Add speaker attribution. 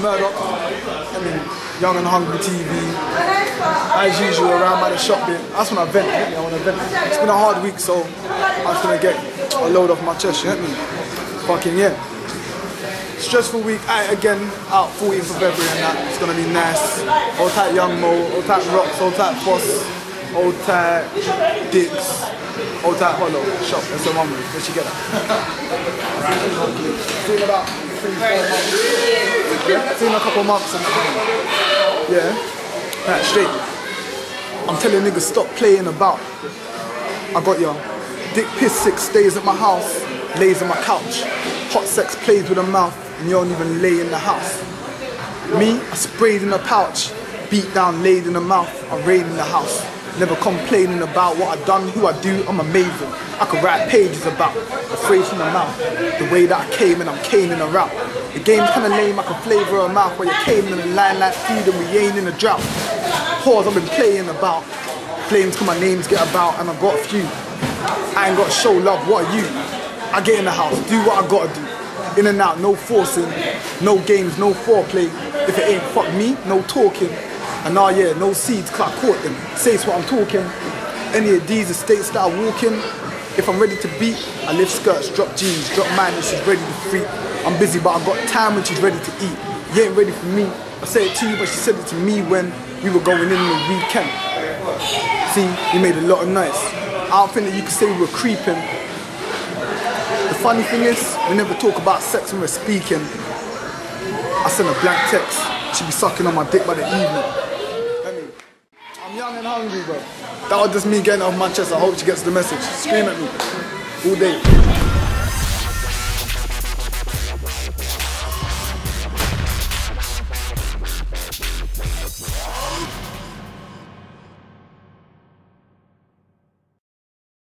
Speaker 1: Murdock. I mean, Young and Hungry TV. As usual, around by the shop bit. That's when I vent. You? I want to vent. It's been a hard week, so I'm just gonna get a load off my chest. You get me? Fucking yeah. Stressful week. I again out 14th of February and that. It's gonna be nice. Old tight Young Mo, old tight Rocks, old tight Boss, old tight Dicks, old tight Hollow. Shop. That's the one way. Where she get that? About Yeah, a couple months and. Yeah. Right, straight. I'm telling niggas stop playing about. I got ya. Dick piss six stays at my house, lays on my couch. Hot sex plays with a mouth, and you don't even lay in the house. Me, I sprayed in the pouch, beat down, laid in the mouth, I raid in the house. Never complaining about what I've done, who I do, I'm amazing. I could write pages about the phrase in the mouth, the way that I came and I'm caning a route. The game's kinda lame, I can flavour a mouth while you came in the line like food and we ain't in a drought. Pause I've been playing about, flames cause my names get about and I've got a few. I ain't gotta show love, what are you? I get in the house, do what I gotta do. In and out, no forcing, no games, no foreplay. If it ain't fuck me, no talking. And nah, yeah, no seeds, cause I caught them. Say what I'm talking. Any of these estates that I walk in, if I'm ready to beat, I lift skirts, drop jeans, drop mine when she's ready to freak. I'm busy, but I got time when she's ready to eat. You ain't ready for me. I said it to you, but she said it to me when we were going in the weekend. See, we made a lot of noise. I don't think that you could say we were creeping. The funny thing is, we never talk about sex when we're speaking. I send a blank text. She be sucking on my dick by the evening. Young and hungry, bro. That was just me getting off my chest. I hope she gets the message. Scream at me all day.